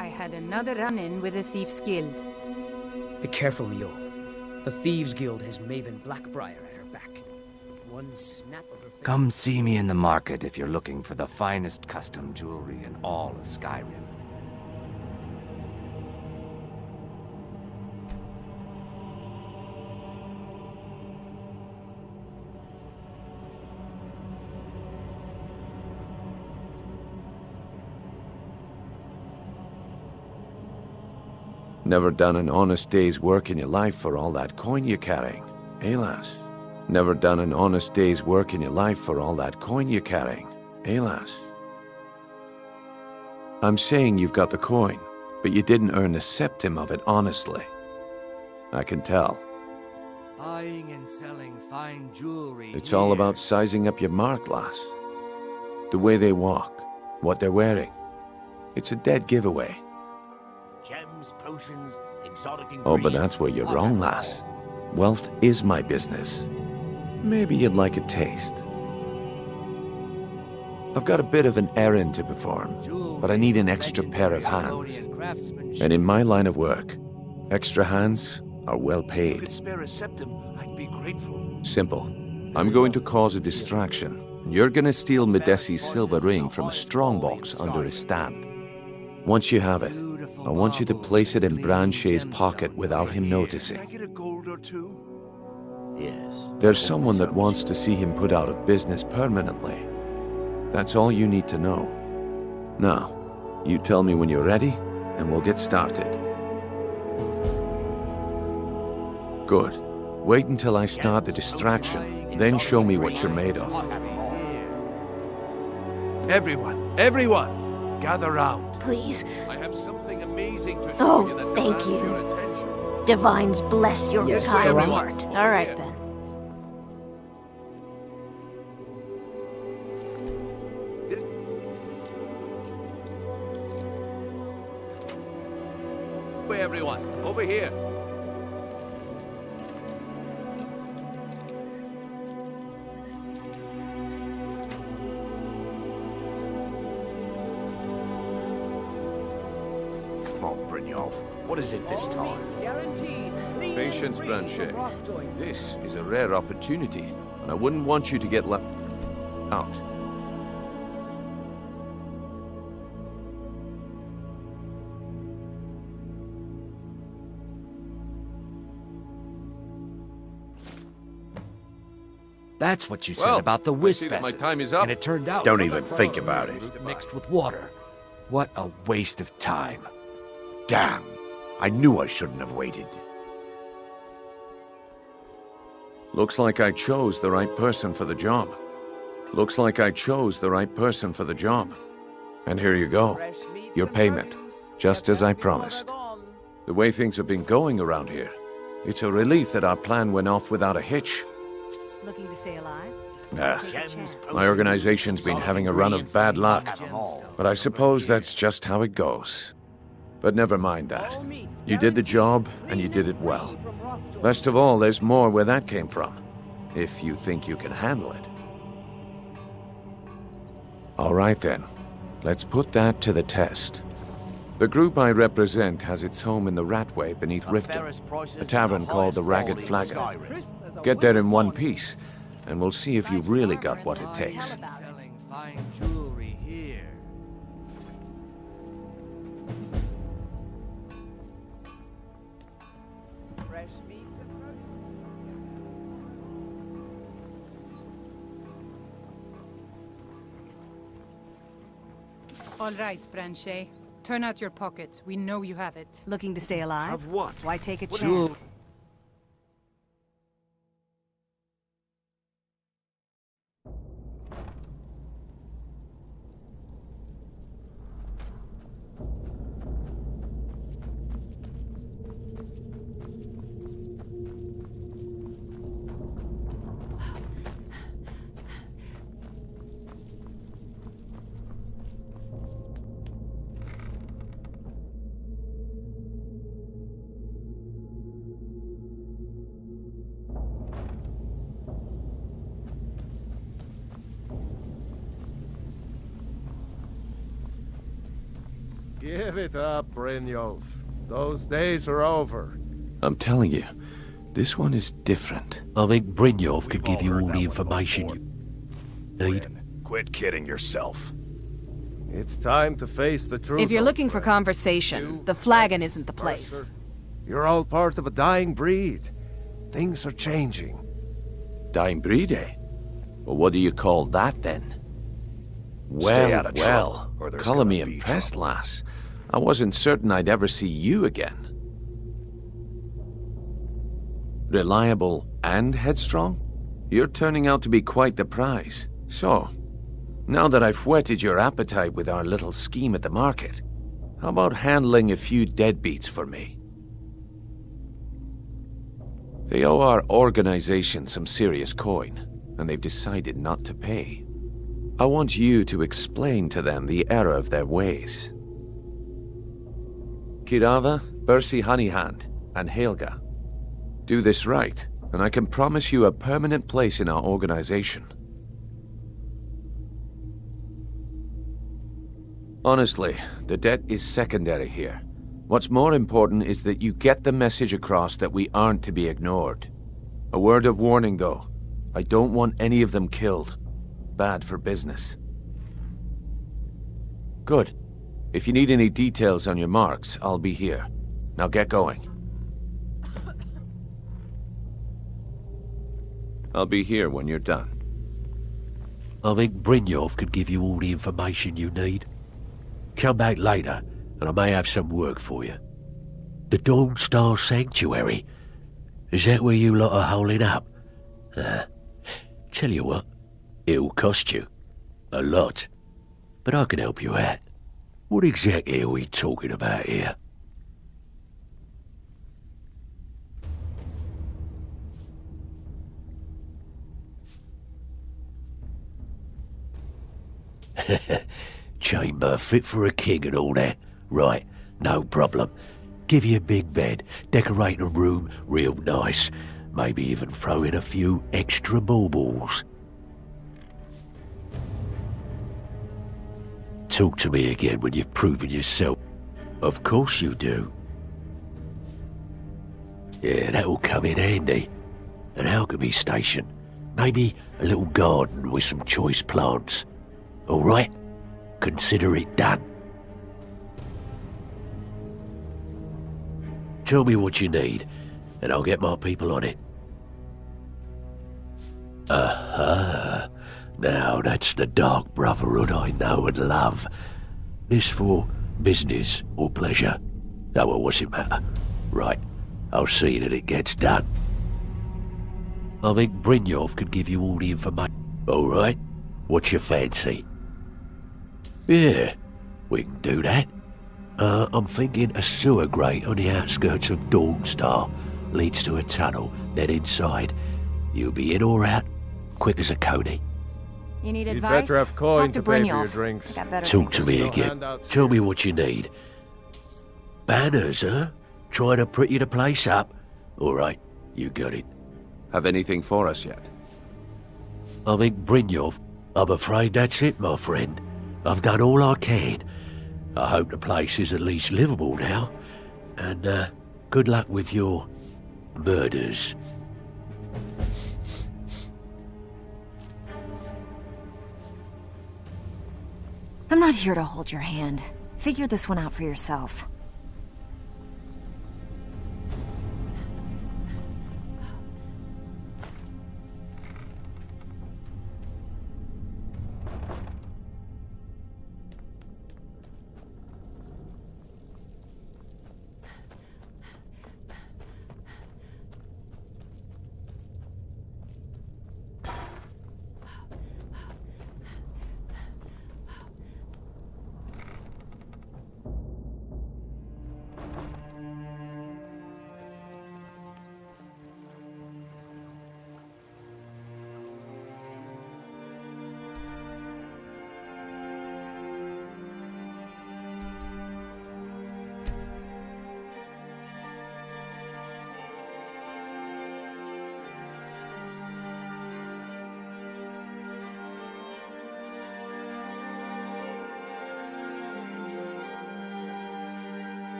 I had another run-in with the Thieves Guild. Be careful, Mjoll. The Thieves Guild has Maven Black-Briar at her back. One snap of her Come see me in the market if you're looking for the finest custom jewelry in all of Skyrim. Never done an honest day's work in your life for all that coin you're carrying, eh, lass? Never done an honest day's work in your life for all that coin you're carrying, eh, lass? I'm saying you've got the coin, but you didn't earn a septim of it honestly. I can tell. Buying and selling fine jewelry. It's all about sizing up your mark, lass. The way they walk, what they're wearing. It's a dead giveaway. Potions, exotic Oh, but that's where you're wrong, lass. Wealth is my business. Maybe you'd like a taste. I've got a bit of an errand to perform, but I need an extra pair of hands. And in my line of work, extra hands are well paid. could spare a septim, I'd be grateful. Simple. I'm going to cause a distraction. and You're gonna steal Madesi's silver ring from a strongbox under his stamp. Once you have it, I want you to place it in Brand-Shei's pocket without him Can I noticing. get a gold or two? Yes. There's someone that wants to see him put out of business permanently. That's all you need to know. Now, you tell me when you're ready, and we'll get started. Good. Wait until I start the distraction, then show me what you're made of. I'll have 'em all. Everyone, everyone, gather round. Please, I have something amazing to show Oh, thank you. divines bless your Yes, kind sir. heart. All right then. Hey, everyone, over here. What is it this time? Patience, Brand-Shei. This is a rare opportunity, and I wouldn't want you to get left out. That's what you said Well, about the I wisp my time is up. And it turned out Don't even think about it. mixed with water. What a waste of time. Damn. I knew I shouldn't have waited. Looks like I chose the right person for the job. Looks like I chose the right person for the job. And here you go. Your payment, just as I promised. The way things have been going around here, it's a relief that our plan went off without a hitch. Looking to stay alive? Nah, my organization's been having a run of bad luck. I'll have 'em all. But I suppose that's just how it goes. But never mind that. You did the job, and you did it well. Best of all, there's more where that came from. If you think you can handle it. All right then. Let's put that to the test. The group I represent has its home in the Ratway beneath Riften, a tavern called the Ragged Flagon. Get there in one piece, and we'll see if you've really got what it takes. All right, Brand-Shei. Turn out your pockets. We know you have it. Looking to stay alive? Have what? Why take a chance? Give it up, Brynjolf. Those days are over. I'm telling you, this one is different. I think Brynjolf could give you all the information you need. Quit kidding yourself. It's time to face the truth. If you're looking for conversation, the flagon isn't the place. You're all part of a dying breed. Things are changing. Dying breed, eh? Well, what do you call that then? Well, Stay out of well, trouble, or there's calling me be impressed, trouble. lass. I wasn't certain I'd ever see you again. Reliable and headstrong? You're turning out to be quite the prize. So, now that I've whetted your appetite with our little scheme at the market, how about handling a few deadbeats for me? They owe our organization some serious coin, and they've decided not to pay. I want you to explain to them the error of their ways. Keerava, Bersi Honeyhand, and Helga. Do this right, and I can promise you a permanent place in our organization. Honestly, the debt is secondary here. What's more important is that you get the message across that we aren't to be ignored. A word of warning, though. I don't want any of them killed. Bad for business. Good. If you need any details on your marks, I'll be here. Now get going. I'll be here when you're done. I think Brynjolf could give you all the information you need. Come back later, and I may have some work for you. The Dawnstar Sanctuary. Is that where you lot are holding up? Uh, tell you what, it'll cost you. A lot. But I can help you out. What exactly are we talking about here? Chamber fit for a king and all that. Right, no problem. Give you a big bed, decorate a room real nice. Maybe even throw in a few extra baubles. Talk to me again when you've proven yourself. Of course you do. Yeah, that'll come in handy. An alchemy station. Maybe a little garden with some choice plants. All right? Consider it done. Tell me what you need, and I'll get my people on it. Aha! Now that's the dark brotherhood I know and love. This for business or pleasure? Oh, well, what's it matter? Right, I'll see that it gets done. I think Brynjolf could give you all the information. All right, what's your fancy? Yeah, we can do that. Uh, I'm thinking a sewer grate on the outskirts of Dawnstar leads to a tunnel, then inside. You'll be in or out, quick as a coney. You need You'd advice? better have coin Talk to, to pay for your drinks. I got better Talk to me again. Tell me what you need. Banners, huh? Trying to pretty the place up? All right, you got it. Have anything for us yet? I think Brynjolf. I'm afraid that's it, my friend. I've done all I can. I hope the place is at least livable now. And, uh, good luck with your murders. I'm not here to hold your hand. Figure this one out for yourself.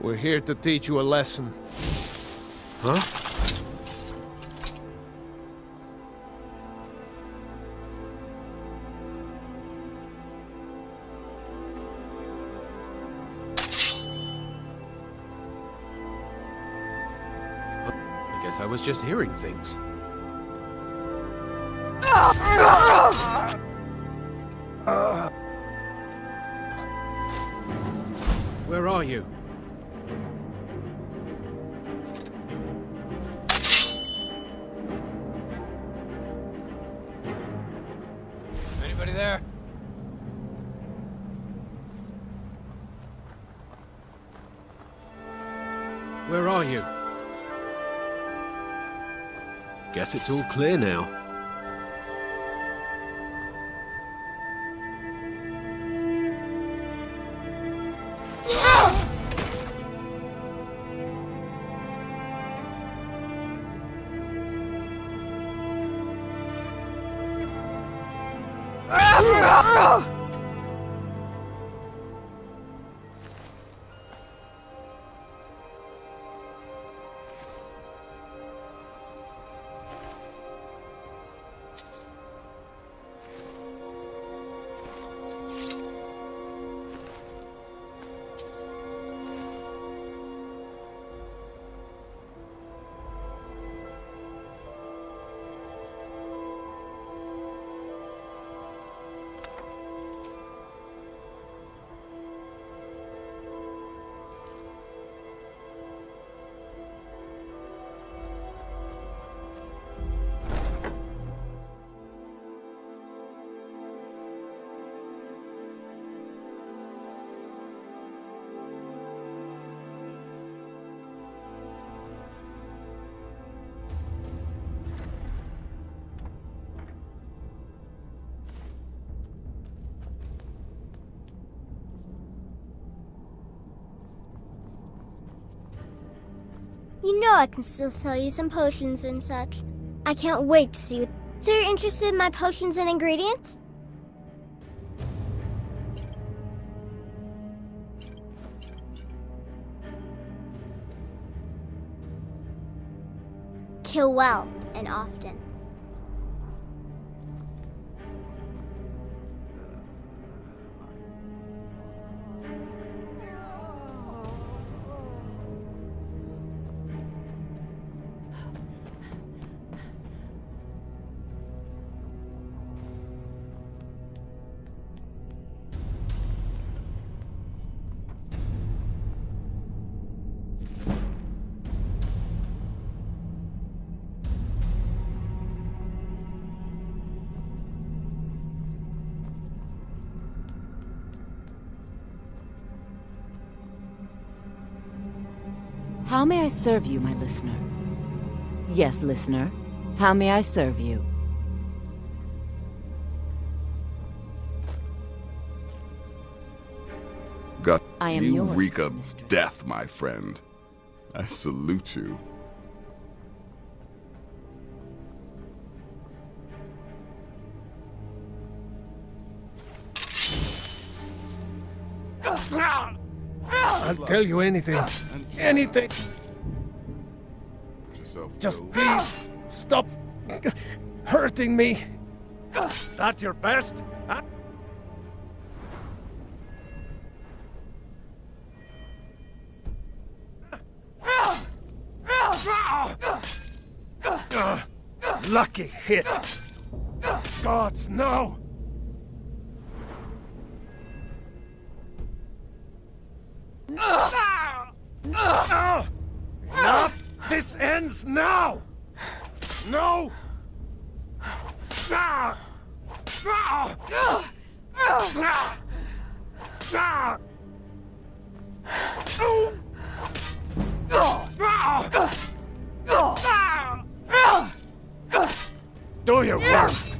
We're here to teach you a lesson. Huh? I guess I was just hearing things. There? Where are you? Guess it's all clear now. Ah! You know I can still sell you some potions and such. I can't wait to see you. So you're interested in my potions and ingredients? Kill well and often. How may I serve you, my listener? Yes, listener. How may I serve you? Got I am you yours, reek of death, my friend. I salute you. I'll tell you anything. Anything. Just please stop hurting me. That's your best? Huh? Lucky hit. Gods, no! Enough! This ends now! No. Do your worst!